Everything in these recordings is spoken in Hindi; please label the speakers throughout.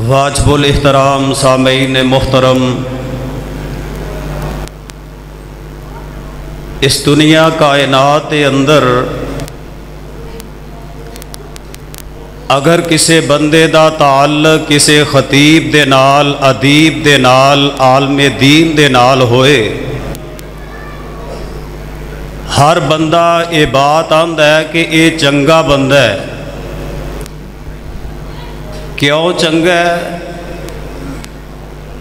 Speaker 1: वाजबुल एहतराम सामीन मोहतरम। इस दुनिया कायनात के अंदर अगर किसी बंदे का ताल किसी खतीब के नाल, अदीब के नाल, आलम दीन दे नाल होए, हर बंदा ये बात आंदा है कि ये चंगा बंदा है। ਕਿਉਂ ਚੰਗਾ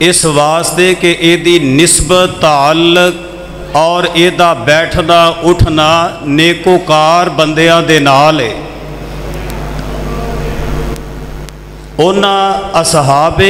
Speaker 1: ਇਸ ਵਾਸਤੇ ਕਿ ਇਹਦੀ ਨਿਸਬਤ ਤਾਲਕ ਔਰ ਇਹਦਾ ਬੈਠਣਾ ਉਠਣਾ ਨੇਕੋਕਾਰ ਬੰਦਿਆਂ ਦੇ ਨਾਲ ਹੈ ਉਹਨਾਂ ਅਸਹਾਬੇ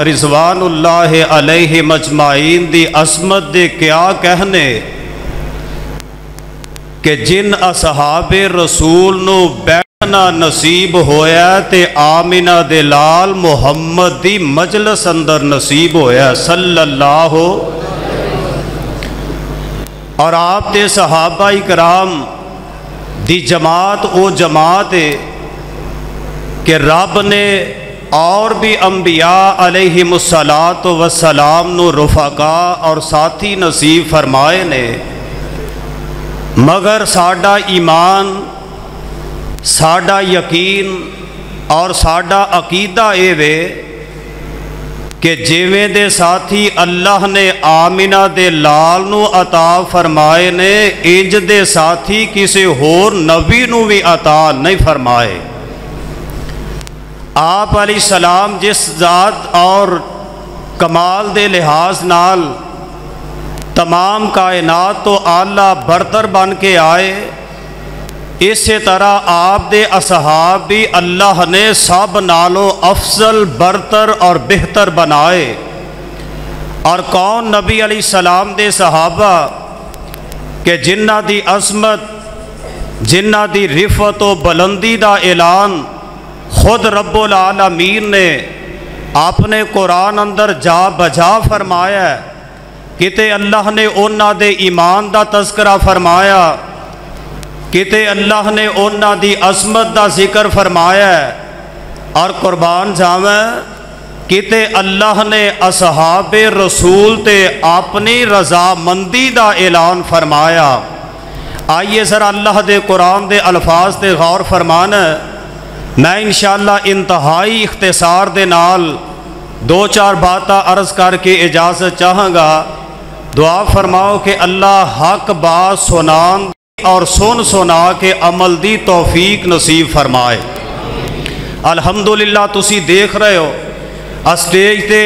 Speaker 1: ਰਿਜ਼ਵਾਨੁল্লাহ ਅਲੈਹਿ ਮਜਮਾਈਨ ਦੀ ਅਸਮਤ ਦੇ ਕਿਆ ਕਹਨੇ ਕਿ ਜਿਨ ਅਸਹਾਬੇ ਰਸੂਲ ਨੂੰ ਬੈ ਬੈਠਣਾ ਨਸੀਬ ਹੋਇਆ ਤੇ ਆਮਿਨਾ ਦੇ ਲਾਲ ਮੁਹੰਮਦ ਦੀ ਮਜਲਸ ਅੰਦਰ ਨਸੀਬ ਹੋਇਆ ਸੱਲੱਲਾਹੁ और आप दे सहाबा कराम दी जमात वो जमात है कि रब ने और भी अम्बिया अलैहिमुस्सलात वसलाम नु रुफाका और साथी नसीब फरमाए ने मगर साडा ईमान साडा यकीन और साडा अकीदा ये वे कि जिमें दे साथी अल्लाह ने आमिना दे लाल अता फरमाए ने, इंज दे साथी किसी होर नबी नु भी अता नहीं फरमाए। आप अली सलाम जिस जात और कमाल दे लिहाज नाल तमाम कायनात तो आला बरतर बन के आए इस तरह आप दे असहाब भी अल्लाह ने सब नालों अफजल बरतर और बेहतर बनाए और कौन नबी अली सलाम दे सहाबा के जिन्ना दी असमत जिन्ना दी रिफत व बुलंदी का ऐलान खुद रब्बुल आलमीन ने अपने कुरान अंदर जा बजा फरमाया किते अल्लाह ने उन्होंने ईमान का तस्करा फरमाया किते अल्लाह ने उन्हों की असमत का ज़िक्र फरमाया और कुर्बान जावे किते अल्लाह ने असहाब रसूल ते अपनी रजामंदी का ऐलान फरमाया आइए सर अल्लाह के कुरान के अल्फाज से गौर फरमान मैं इंशाला इंतहाई इख्तसार दे नाल दो चार बात अर्ज़ करके इजाज़त चाहगा दुआ फरमाओ कि अल्लाह हक बात सुनान और सुन सुना के अमल की तौफीक नसीब फरमाए। अलहमदुल्ला देख रहे हो स्टेज ते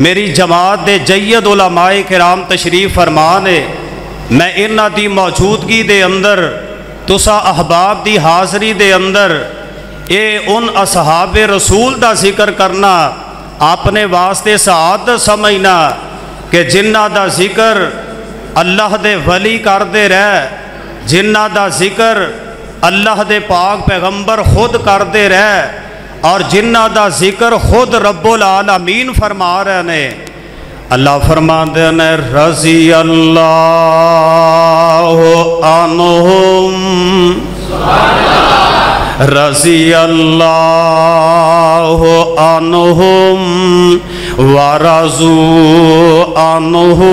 Speaker 1: मेरी जमात दे जैयद उलमाए कराम तशरीफ़ फरमा ने मैं इन्हों की मौजूदगी दे अंदर, तुसा अहबाब की हाज़री दे अंदर ये उन असहाब रसूल का ज़िक्र करना अपने वास्ते सआदत समझना कि जिन्हों का ज़िक्र अल्लाह दे वली करते रह जिन्हों का ज़िक्र अल्लाह दे पाक पैगंबर खुद करते रह और जिन्हों का ज़िक्र खुद रब्बुल आलमीन फरमा रहे ने, अल्लाह फरमाते ने रज़ी अल्लाह अनहुम। रज़ी अल्लाह अनहुम। वरजू अनहु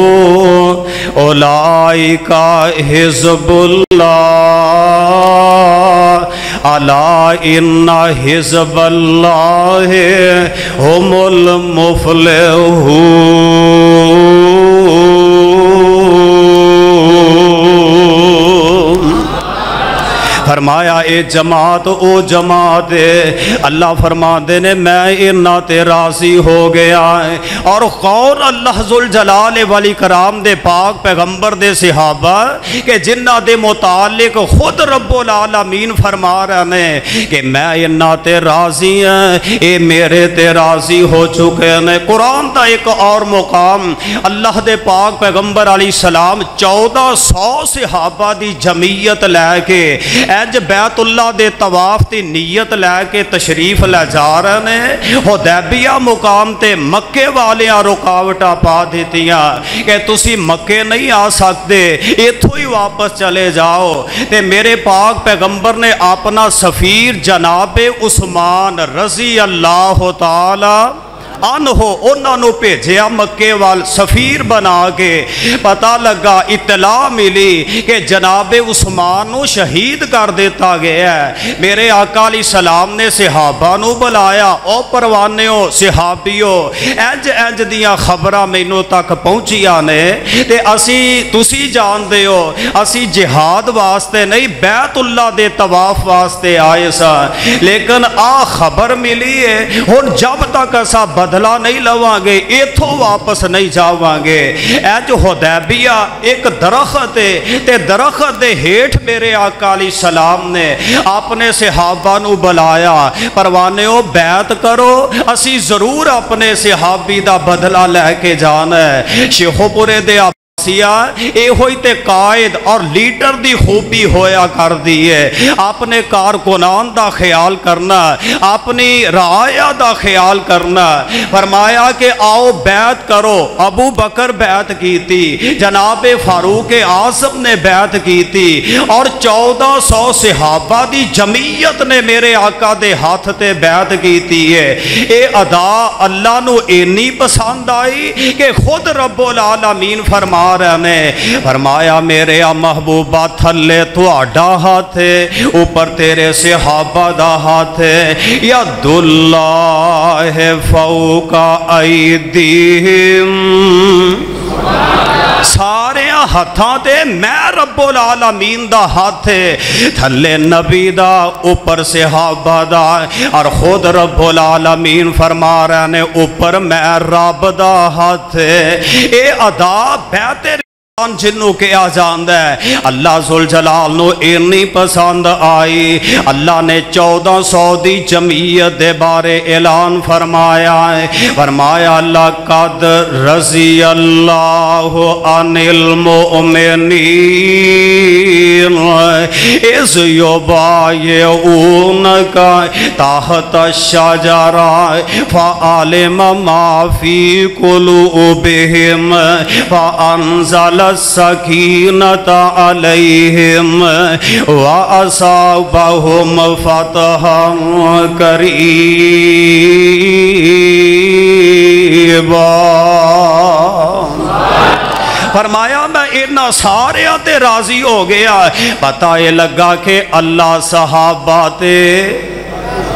Speaker 1: ओलाइका हिजबुल्ला अला इन्ना हिजबल्लाह मुफले मुफलिहून फरमाया, ए जमात, ओ जमात, अल्लाह फरमाते ने, मैं इन्ना ते राज़ी हो गया है। और कौन अल्लाह जुल जलाल वाली कराम दे पाक पैगंबर दे सिहाबा के जिन्ना दे मुतालिक खुद रब्बुल आलमीन फरमा रहे ने कि मैं इन्ना ते राज़ी हैं, ये मेरे ते राज़ी हो चुके हैं। कुरान का एक और मुकाम, अल्लाह दे पाक पैगंबर अली सलाम चौदह सौ सिहाबा की जमीयत लैके इंज बैतुल्ला दे तवाफ की नीयत लैके तशरीफ़ लै जा रहे ने हुदैबिया मुकाम ते मक्के वालिया रुकावट पा दित्तियाँ कि तुसी मक्के नहीं आ सकते इथों ही वापस चले जाओ ते मेरे पाक पैगंबर ने अपना सफीर जनाबे उस्मान रज़ी अल्लाह तआला अन हो उन्होंने भेजा मक्के वाल सफीर बना के पता लगा इतला मिली कि जनाब उस्मान शहीद कर दिता गया है। मेरे आका सलाम ने सिहाबा बुलाया। ओ परवाने सिहाबीओ इंज इंज दियाँ खबर मैनू तक पहुँचिया ने। तो असी तुसी जानते हो, असी जिहाद वास्ते नहीं, बैतुल्ला दे तवाफ वास्ते आए स। लेकिन आ खबर मिली है हूँ जब तक असा बदला नहीं लवेंगे इतों वापस नहीं जावे एज हदैबिया, एक दरखत है तो दरखत के हेठ मेरे अकाली सलाम ने अपने सिहाबा बुलाया। परवाने बैत करो, असी ज़रूर अपने सिहाबी का बदला लैके जाना है। शेहोपुरे दे सिया यो तो कायद और लीडर की खूबी होया कर दी है। अपने कारकुनान का ख्याल करना, अपनी राया का ख्याल करना। फरमाया कि आओ बैत करो, अबू बकर बैत की थी जनाब फारूक आसम ने बैत की थी और चौदह सौ सिहाबा की जमीयत ने मेरे आका दे हाथ से बैत की थी है। ये अदा अल्लाह इन्नी पसंद आई कि खुद रबोल आलमीन फरमा रहे ने फरमाया मेरे आ महबूबा थले थोड़ा हाथ है ऊपर तेरे सिहाबा का हाथ है या दुल्ला है फौका आई दी सारे हथा ते मैं रबो आलमीन दा हाथ है। थले नबी का उपर सिहाबा दा। और खुद रबोल आलमीन फरमा रहे ने, उपर मैं रब का हाथ ये अदा कहा जाता है। अल्लाह सुल जलाल इन्नी पसंद आई। अल्लाह ने चौदह सौ की जमीयत के बारे ऐलान फरमाया है। फरमाया अल्लाह कद रज़ी अल्लाह अनिल इस ऊन का ताहत शजरा फ़ालिम माफ़ी कुलू बेहम फ़ानजल व असाबहुम फतह फरमाया, मैं इन्होंने सारिया ते राज़ी हो गया पता ये लगा कि अल्लाह सहाबा ते,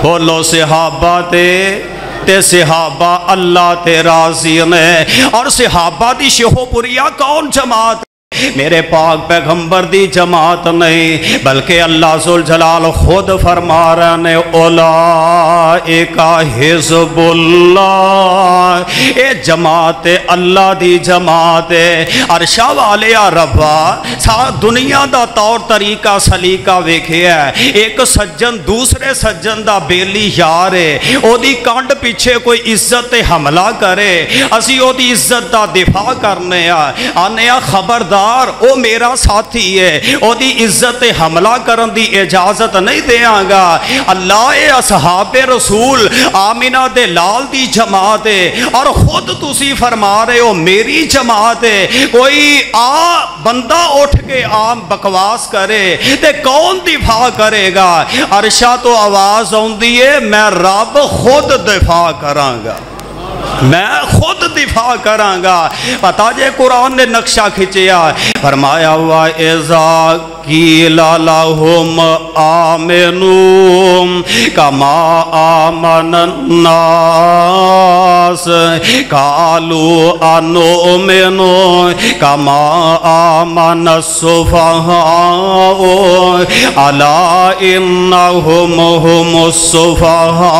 Speaker 1: बोलो सहाबा ते ते सिहाबा अल्लाह ते राज़ी ने। और सिहाबा दी शेहोपुरिया कौन जमात मेरे पाक पैगंबर दी जमात नहीं, बल्कि अल्लाह सुल जलाल खुद फरमा रहे ओला एका हिजबुल्ला जमात, अल्लाह दी जमात है अरशा वाले रब्बा, सा दुनिया का तौर तरीका सलीका वेखिया एक सज्जन दूसरे सज्जन का बेली यार है, ओदी कंड पीछे कोई इज़्ज़त हमला करे, असी इज़्ज़त का दिफा करने आने खबरदार सरदार वो मेरा साथी है, ओदी इज़्ज़त हमला करने की इजाज़त नहीं देंगा अल्लाह असहाबे रसूल, आमिना दे लाल दी जमात है, और खुद तुसी फरमा रहे हो मेरी जमात है। कोई आ, बंदा उठ के आम बकवास करे, ते कौन दिफा करेगा? अरशा तो आवाज़ है, मैं रब खुद दिफा करांगा। मैं खुद दिफा करांगा। पता जे कुरान ने नक्शा खिंचया। फरमाया हुआ एजा की लाला होम आमेनूम कमा आमन नास कालू अनो मेनो कमा आमन सुफहाओ अला इन्नहुम हुम सुफहा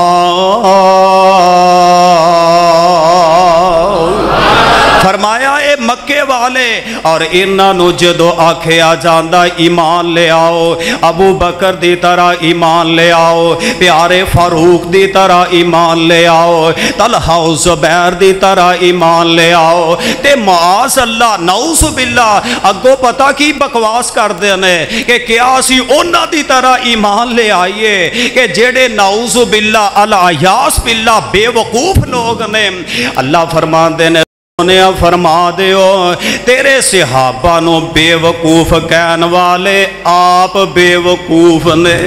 Speaker 1: मक्के वाले। और इन्हों जो आख्या जाता ईमान ले आओ। अबू बकर की तरह ईमान ले आओ। प्यारे फारूक की तरह ईमान ले आओ। तलहा जुबैर की तरह ईमान ले आओ। ते मास अल्लाह नौस बिल्ला अगो पता की बकवास करते हैं कि क्या असी उन्हों की तरह ईमान ले आइए कि जेड़े नौस बिल्ला अलायास बिल्ला बेवकूफ़ लोग ने। अल्लाह फरमाते ने उन्हें फरमा दो तेरे सिहाबा नो बेवकूफ़ कहन वाले आप बेवकूफ़ ने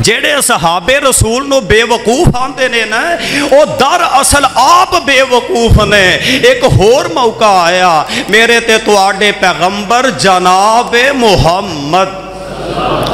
Speaker 1: जेड़े सहाबे रसूल न बेवकूफ़ आते ने ना वो दर असल आप बेवकूफ़ ने एक होर मौका आया मेरे ते थोड़े पैगंबर जनाब मुहम्मद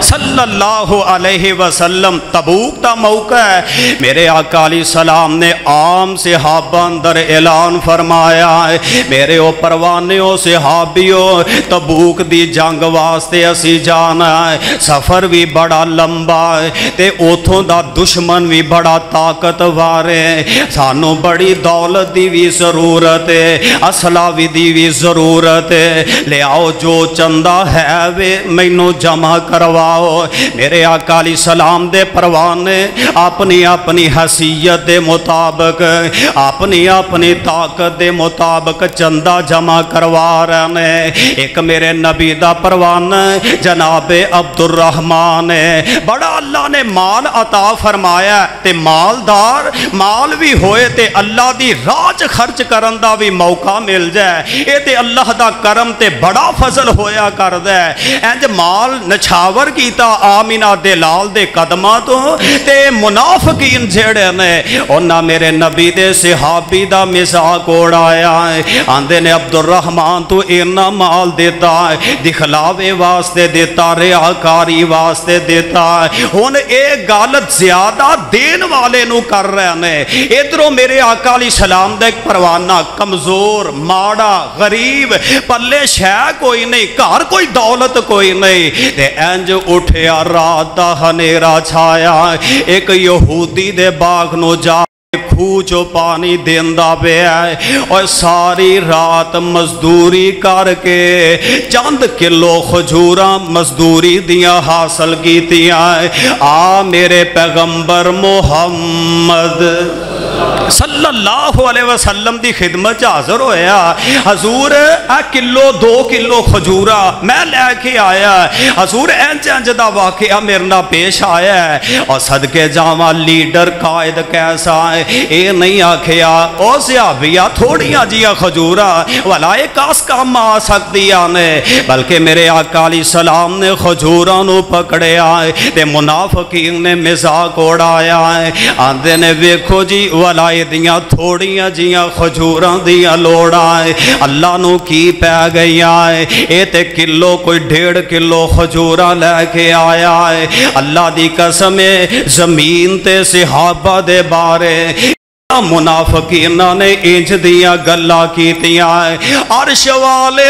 Speaker 1: सल्लल्लाहु अलैहि वसल्लम तबूक का मौका है। मेरे अकाली सलाम ने आम सिहाबा अंदर ऐलान फरमाया है। मेरे ओ परवाने सिहाबियो, तबूक दी जंग वास्ते असी जाना है। सफ़र भी बड़ा लंबा है ते उतों का दुश्मन भी बड़ा ताकतवर है। सानू बड़ी दौलत की भी ज़रूरत है, असला विधि भी ज़रूरत है। लियाओ जो चंदा है वे मैनू जमा करवाओ मेरे अकाली सलाम दे परवाने, अपनी अपनी हसीयत के मुताबिक, अपनी अपनी ताकत के मुताबिक चंदा जमा करवा रहे ने। एक मेरे नबी का परवाना, जनाबे अब्दुल रहमान है बड़ा अल्लाह ने माल अता फरमाया, ते मालदार, माल भी होए ते अल्लाह दी राज खर्च करन दा भी मौका मिल जाए। ये अल्लाह दा करम ते बड़ा फजल होया करदा इंज माल नछावर कीता आमिना दे लाल दे कदमां तो ते मुनाफकीन जेड़े ने उन्हां मेरे नबी दे सिहाबी दा मज़ाक उड़ाया है आंदे ने अब्दुल रहमान तू इन्ना माल देता है दिखलावे वास्ते देता रियाकारी वास्ते देता है हुन ये गल ज़्यादा देन वाले कर रहे ने इधरों मेरे आका अली सलाम दा एक परवाना कमज़ोर माड़ा गरीब पल्ले शह कोई नहीं घर कोई दौलत कोई नहीं इंज उठया रात का छाया। एक यहूदी दे बाग नो जा खूह चो पानी देंदा पिया और सारी रात मजदूरी करके चंद किलो खजूरा मजदूरी दिया हासिल की आ मेरे पैगंबर मोहम्मद। सल्लल्लाहु अलैहि वसल्लम की खिदमत हाजिर होया। हजूर, आ किलो, दो किलो खजूरा मैं लैके आया। हजूर इंज इंज का वाकया मेरे ना पेश आया। है और सदके जावा, लीडर कायद कैसा है ये नहीं आखिया। ओ सियाबिया थोड़िया जिया खजूरा वाला एक कस काम आ सकती ने। बल्कि मेरे अकाली सलाम ने खजूरा पकड़िया मुनाफकीन ने मिजाक उड़ाया है। आंदे ने, वेखो जी वलाए दियाँ थोड़िया जिया खजूर दिया लोड़ा है अल्लाह न की पै गई है ये तो किलो कोई डेढ़ किलो खजूर लैके आया है अल्लाह की कसम है ज़मीन ते सिहाबा दे बारे मुनाफकीना ने इंज दिया गल्ला अर्श वाले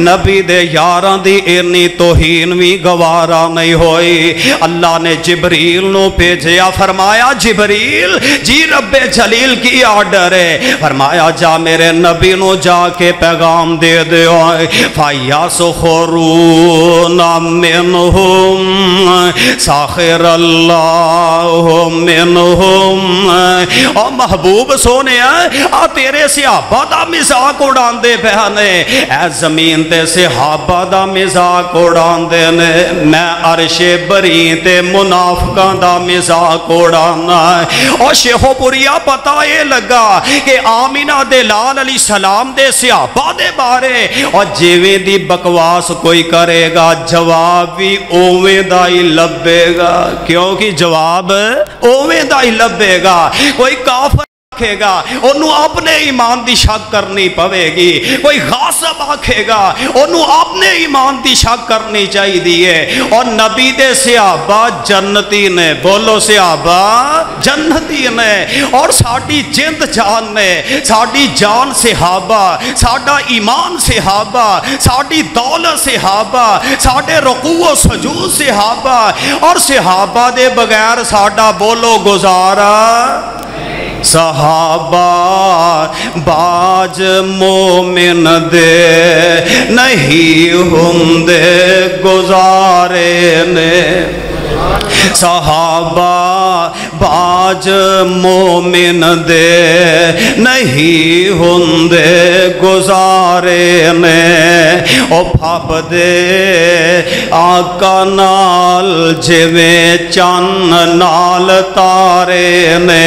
Speaker 1: नबी दे यार दी तोहीन भी गवारा नहीं होई। अल्लाह ने जिबरील नो भेजा फरमाया, जिबरील, जी रबे जलील की आर्डर है। फरमाया, जा मेरे नबी नो जाके पैगाम दे दो फाइया सुखरू नामिन साखिर अल्लाह मिन महबूब सोने आ तेरे सिहाबा का मज़ाक उड़ाते पे ने। ज़मीन ते सिहाबा का मज़ाक उड़ाते ने। मैं अरशे बरी ते मुनाफका का मज़ाक उड़ाना और शेहोपुरिया पता ये लगा कि आमिना दे लाल अली सलाम दे सिहाबा दे बारे और जिवें दी बकवास कोई करेगा, जवाब भी ओवें का ही लभेगा क्योंकि जवाब ओवें का ही लभेगा कोई काफर आखेगा, ओनू अपने ईमान की शक करनी पवेगी। कोई गासब आखेगा, ओनू अपने ईमान की शक करनी चाहिए और नबी दे सियाबा जन्नती ने, बोलो सियाबा, जन्नती ने। और साड़ी जिंद जान ने, साड़ी जान सिहाबा, साडा ईमान सिहाबा, साड़ी दौलत सिहाबा, साडे रकूओ सजूद सिहाबा। और सिहाबा दे बगैर साडा बोलो गुजारा। सहाबा, बाज मोमिन दे, नहीं होंदे गुजारे ने। सहाबा, बाज मोमिन दे, नहीं होंदे गुजारे ने ओ फब दे आका नाल जिवें चन्न नाल तारे ने।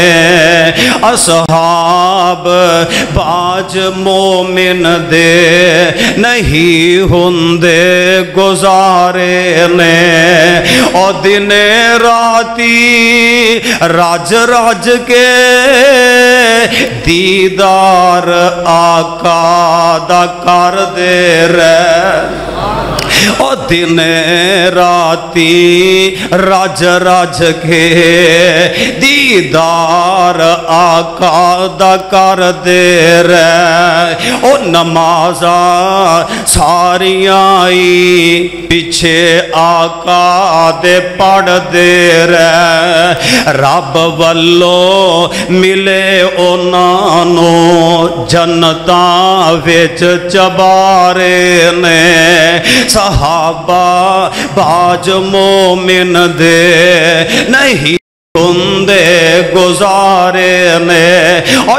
Speaker 1: असहाब बाज मोमिन दे नहीं होंदे गुजारे ने। ओ दिने राती रज रज के दीदार आका कर दे रह ओ दिन राती राज रज के दीदार आका कर दे रह ओ नमाजा सारियाँ आई पिछे आका दे पढ़ दे रह रब वल्लों मिले उन्होंने जन्नता विच चबारे ने। सहाबा बाज मोमिन दे नहीं ਨੇ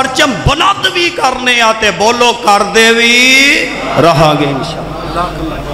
Speaker 1: परचम बुलंद भी करने आते बोलो कर दे भी रहा इंशाल्लाह